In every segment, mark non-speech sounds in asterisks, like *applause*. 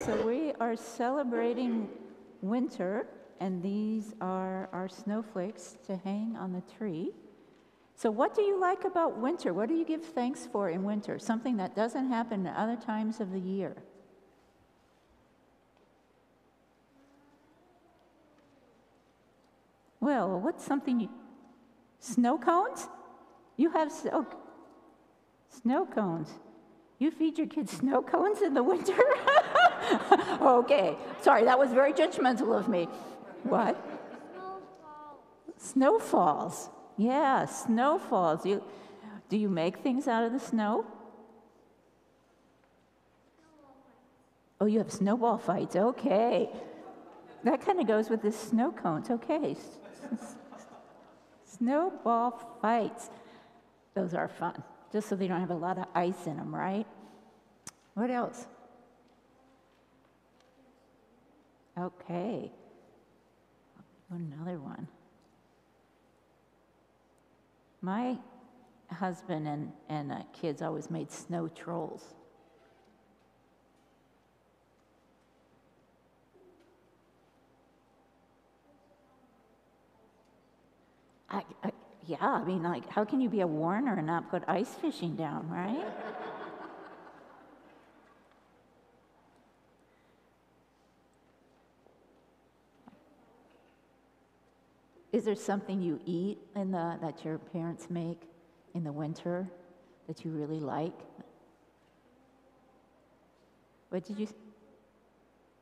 So we are celebrating winter, and these are our snowflakes to hang on the tree. So, what do you like about winter? What do you give thanks for in winter? Something that doesn't happen at other times of the year. Well, what's something you. Snow cones? You have snow, oh, snow cones. You feed your kids snow cones in the winter? *laughs* *laughs* okay, sorry, that was very judgmental of me. What? Snowfalls. Yeah, snowfalls. You, do you make things out of the snow? Oh, you have snowball fights. Okay. That kind of goes with the snow cones. Okay. Snowball fights. Those are fun, just so they don't have a lot of ice in them, right? What else? Okay. Another one. My husband and, and uh, kids always made snow trolls. I, I, yeah, I mean, like, how can you be a Warner and not put ice fishing down, right? *laughs* Is there something you eat in the, that your parents make in the winter that you really like? What did you,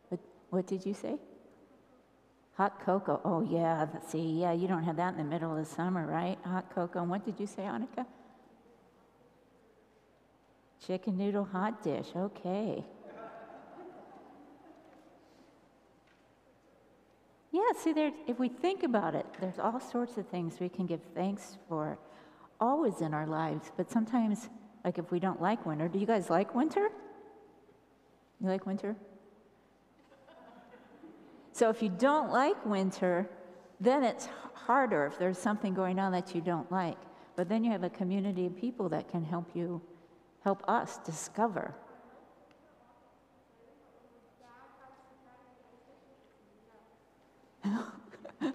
what, what did you say? Hot cocoa. Oh, yeah. See, yeah, you don't have that in the middle of the summer, right? Hot cocoa. And what did you say, Annika? Chicken noodle hot dish. Okay. Yeah, see, there, if we think about it, there's all sorts of things we can give thanks for always in our lives. But sometimes, like if we don't like winter, do you guys like winter? You like winter? So if you don't like winter, then it's harder if there's something going on that you don't like. But then you have a community of people that can help you, help us discover.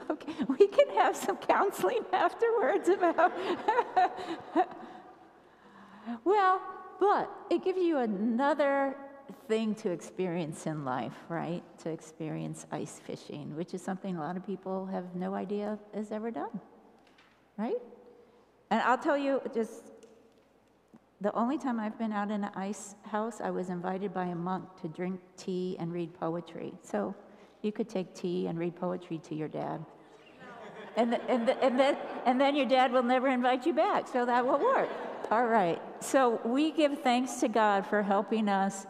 okay, we can have some counseling *laughs* afterwards about. *laughs* well, but it gives you another thing to experience in life, right? To experience ice fishing, which is something a lot of people have no idea has ever done, right? And I'll tell you, just the only time I've been out in an ice house, I was invited by a monk to drink tea and read poetry. So you could take tea and read poetry to your dad. And, the, and, the, and, then, and then your dad will never invite you back, so that will work. All right. So we give thanks to God for helping us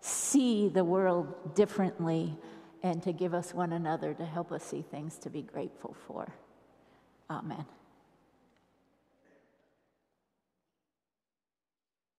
see the world differently and to give us one another to help us see things to be grateful for. Amen.